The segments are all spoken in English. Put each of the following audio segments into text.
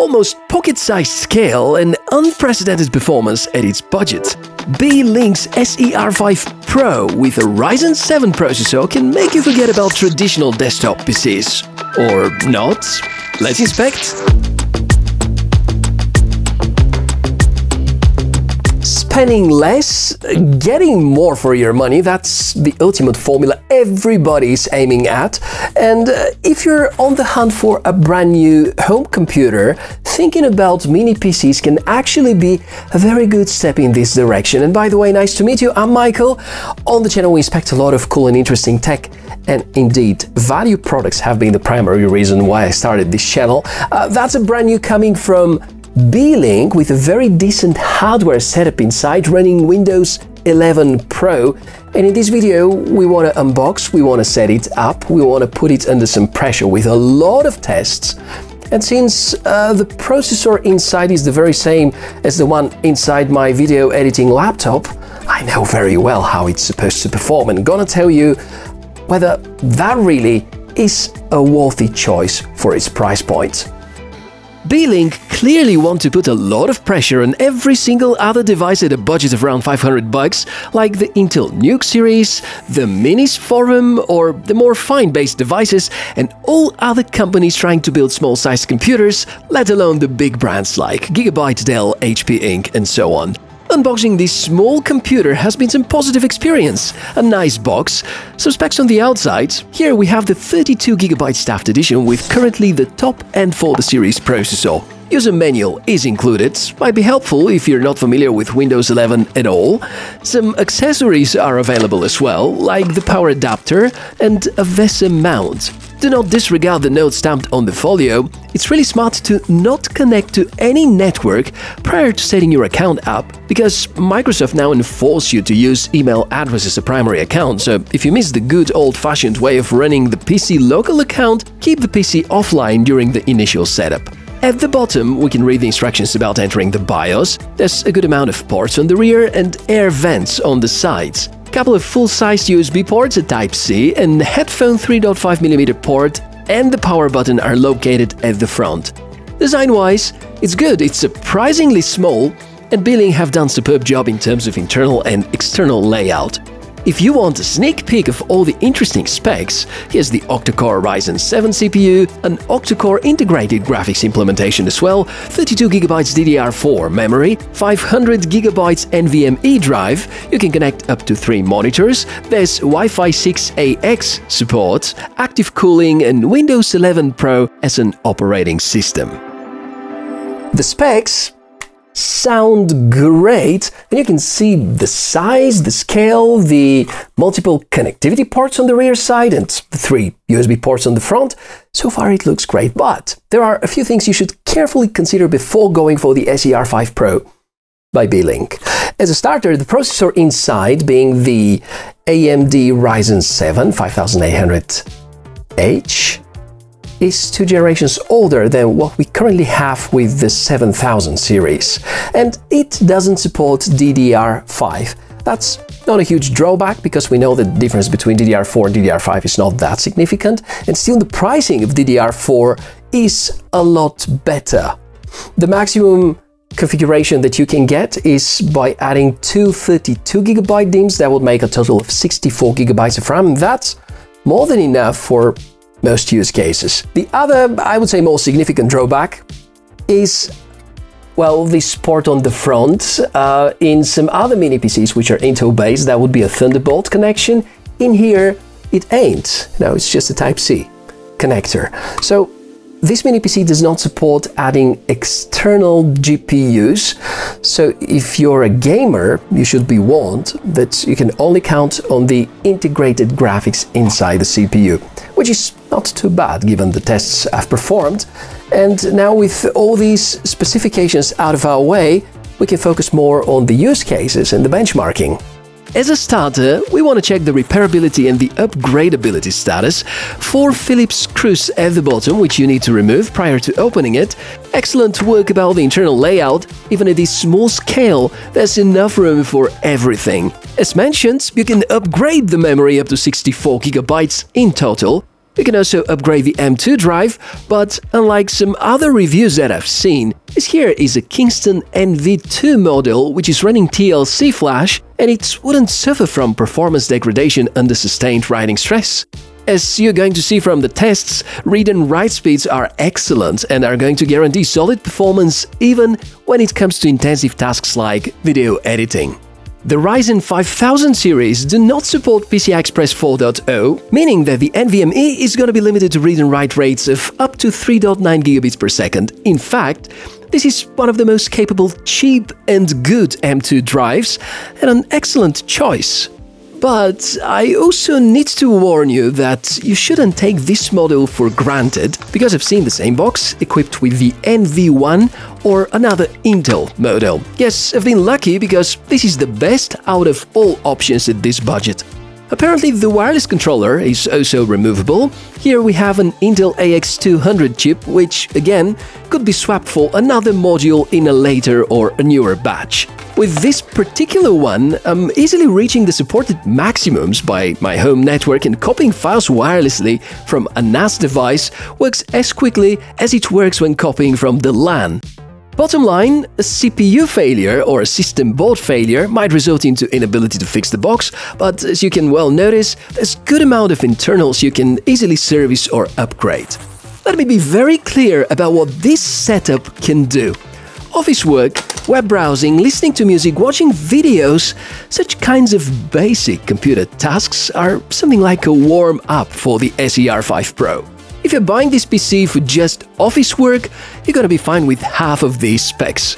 almost pocket-sized scale and unprecedented performance at its budget. Beelink's SER5 Pro with a Ryzen 7 processor can make you forget about traditional desktop PCs. Or not? Let's inspect. Spending less, getting more for your money, that's the ultimate formula everybody's aiming at. And uh, if you're on the hunt for a brand new home computer, thinking about mini PCs can actually be a very good step in this direction. And by the way, nice to meet you. I'm Michael. On the channel, we inspect a lot of cool and interesting tech. And indeed, value products have been the primary reason why I started this channel. Uh, that's a brand new coming from Beelink with a very decent hardware setup inside running Windows 11 Pro. And in this video, we want to unbox, we want to set it up, we want to put it under some pressure with a lot of tests. And since uh, the processor inside is the very same as the one inside my video editing laptop, I know very well how it's supposed to perform and gonna tell you whether that really is a worthy choice for its price point. Beelink clearly want to put a lot of pressure on every single other device at a budget of around 500 bucks, like the Intel NUC series, the Minisforum, or the Morefine-based devices, and all other companies trying to build small-sized computers, let alone the big brands like Gigabyte, Dell, HP Inc., and so on. Unboxing this small computer has been some positive experience. A nice box, some specs on the outside. Here we have the 32GB staffed edition with currently the top end for the series processor. User manual is included, might be helpful if you're not familiar with Windows 11 at all. Some accessories are available as well, like the power adapter and a VESA mount. Do not disregard the note stamped on the folio. It's really smart to not connect to any network prior to setting your account up, because Microsoft now enforce you to use email address as a primary account, so if you miss the good old-fashioned way of running the PC local account, keep the PC offline during the initial setup. At the bottom, we can read the instructions about entering the BIOS. There's a good amount of ports on the rear and air vents on the sides couple of full-sized USB ports, a Type-C, and the headphone 3.5mm port and the power button are located at the front. Design-wise, it's good, it's surprisingly small, and Beelink have done superb job in terms of internal and external layout. If you want a sneak peek of all the interesting specs, here's the octa-core Ryzen 7 CPU, an octa-core integrated graphics implementation as well, 32GB DDR4 memory, 500GB NVMe drive, you can connect up to 3 monitors, there's Wi-Fi 6AX support, active cooling and Windows 11 Pro as an operating system. The specs sound great and you can see the size, the scale, the multiple connectivity ports on the rear side and the three USB ports on the front. So far it looks great, but there are a few things you should carefully consider before going for the SER5 Pro by Beelink. As a starter, the processor inside being the AMD Ryzen 7 5800H is two generations older than what we currently have with the 7000 series, and it doesn't support DDR5. That's not a huge drawback because we know the difference between DDR4 and DDR5 is not that significant, and still the pricing of DDR4 is a lot better. The maximum configuration that you can get is by adding two 32GB DIMMs that would make a total of 64GB of RAM. That's more than enough for most use cases. The other, I would say, more significant drawback is well, this port on the front. Uh, in some other mini PCs which are Intel based, that would be a Thunderbolt connection. In here, it ain't. No, it's just a Type-C connector. So this mini PC does not support adding external GPUs, so if you're a gamer, you should be warned that you can only count on the integrated graphics inside the CPU, which is not too bad given the tests I've performed. And now with all these specifications out of our way, we can focus more on the use cases and the benchmarking. As a starter, we want to check the repairability and the upgradability status. Four Phillips screws at the bottom, which you need to remove prior to opening it. Excellent work about the internal layout. Even at this small scale, there's enough room for everything. As mentioned, you can upgrade the memory up to 64GB in total. You can also upgrade the M2 drive, but unlike some other reviews that I've seen, this here is a Kingston NV2 model which is running TLC flash and it wouldn't suffer from performance degradation under sustained writing stress. As you're going to see from the tests, read and write speeds are excellent and are going to guarantee solid performance even when it comes to intensive tasks like video editing. The Ryzen 5000 series do not support PCI Express 4.0, meaning that the NVMe is going to be limited to read and write rates of up to 3.9 gigabits per second. In fact, this is one of the most capable, cheap and good M2 drives and an excellent choice. But I also need to warn you that you shouldn't take this model for granted, because I've seen the same box equipped with the NV1 or another Intel model. Yes, I've been lucky because this is the best out of all options at this budget. Apparently the wireless controller is also removable. Here we have an Intel AX200 chip, which, again, could be swapped for another module in a later or a newer batch. With this particular one, I'm easily reaching the supported maximums by my home network and copying files wirelessly from a NAS device works as quickly as it works when copying from the LAN. Bottom line, a CPU failure or a system board failure might result into inability to fix the box, but as you can well notice, there's good amount of internals you can easily service or upgrade. Let me be very clear about what this setup can do. Office work, web browsing, listening to music, watching videos, such kinds of basic computer tasks are something like a warm-up for the SER5 Pro. If you're buying this PC for just office work, you're gonna be fine with half of these specs.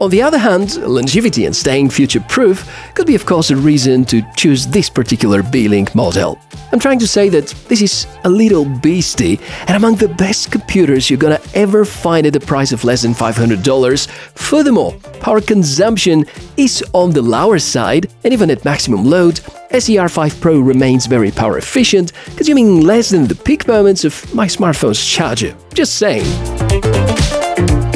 On the other hand, longevity and staying future-proof could be of course a reason to choose this particular Beelink model. I'm trying to say that this is a little beastie and among the best computers you're gonna ever find at a price of less than $500. Furthermore, power consumption is on the lower side and even at maximum load, SER5 Pro remains very power efficient, consuming less than the peak moments of my smartphone's charger. Just saying.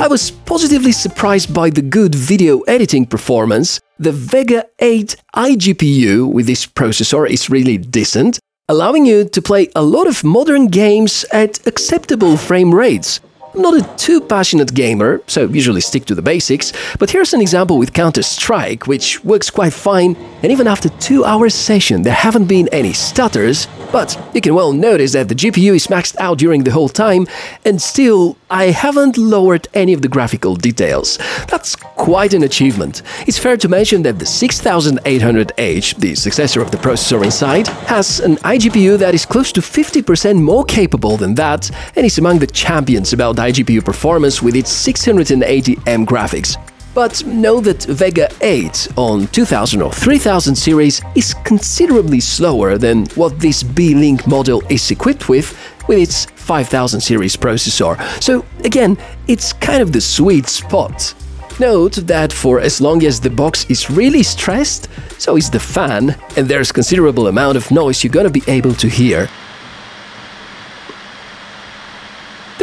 I was positively surprised by the good video editing performance. The Vega 8 iGPU with this processor is really decent, allowing you to play a lot of modern games at acceptable frame rates. I'm not a too passionate gamer, so usually stick to the basics, but here's an example with Counter-Strike, which works quite fine, and even after 2 hours session there haven't been any stutters, but you can well notice that the GPU is maxed out during the whole time, and still, I haven't lowered any of the graphical details. That's quite an achievement. It's fair to mention that the 6800H, the successor of the processor inside, has an iGPU that is close to 50% more capable than that, and is among the champions about iGPU performance with its 680M graphics. But know that Vega 8 on 2000 or 3000 series is considerably slower than what this Beelink model is equipped with with its 5000 series processor. So again, it's kind of the sweet spot. Note that for as long as the box is really stressed, so is the fan, and there's considerable amount of noise you're gonna be able to hear.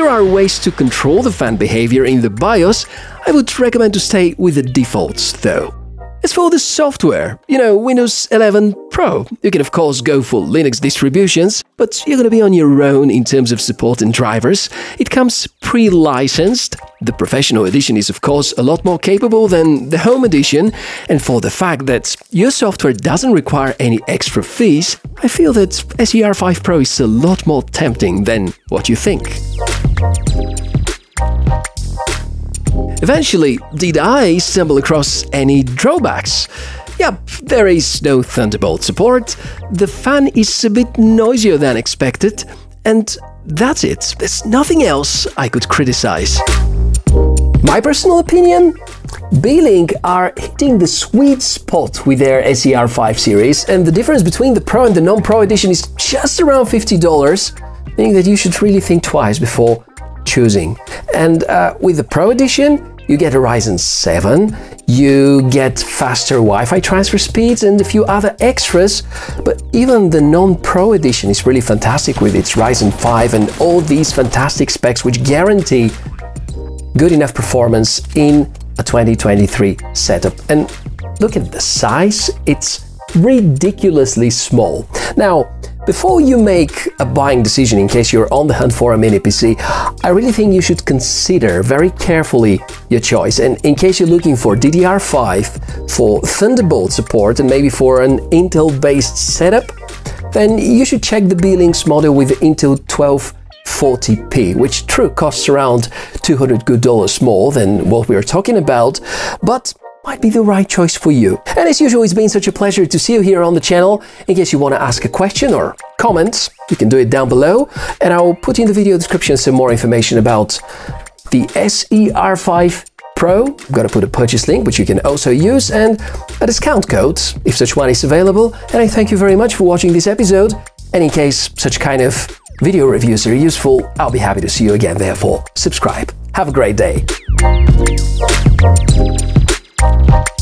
There are ways to control the fan behavior in the BIOS, I would recommend to stay with the defaults though. As for the software, you know, Windows 11 Pro, you can of course go for Linux distributions, but you're gonna be on your own in terms of support and drivers. It comes pre-licensed. The Professional Edition is of course a lot more capable than the Home Edition, and for the fact that your software doesn't require any extra fees, I feel that SER5 Pro is a lot more tempting than what you think. Eventually, did I stumble across any drawbacks? Yep, there is no Thunderbolt support, the fan is a bit noisier than expected, and that's it. There's nothing else I could criticize. My personal opinion? Beelink are hitting the sweet spot with their SER5 series, and the difference between the Pro and the non-Pro edition is just around $50, meaning that you should really think twice before choosing. And uh, with the Pro Edition, you get a Ryzen 7, you get faster Wi-Fi transfer speeds and a few other extras, but even the non-Pro edition is really fantastic with its Ryzen 5 and all these fantastic specs which guarantee good enough performance in a 2023 setup. And look at the size, it's ridiculously small. Now, Before you make a buying decision in case you're on the hunt for a mini PC, I really think you should consider very carefully your choice. And in case you're looking for DDR5, for Thunderbolt support, and maybe for an Intel based setup, then you should check the Beelink's model with the Intel 1240p, which true costs around 200 good dollars more than what we are talking about, but might be the right choice for you. And as usual, it's been such a pleasure to see you here on the channel. In case you want to ask a question or comment, you can do it down below, and I'll put in the video description some more information about the SER5 Pro. I'm gonna put a purchase link, which you can also use, and a discount code, if such one is available. And I thank you very much for watching this episode. And in case such kind of video reviews are useful, I'll be happy to see you again, therefore, subscribe. Have a great day. You.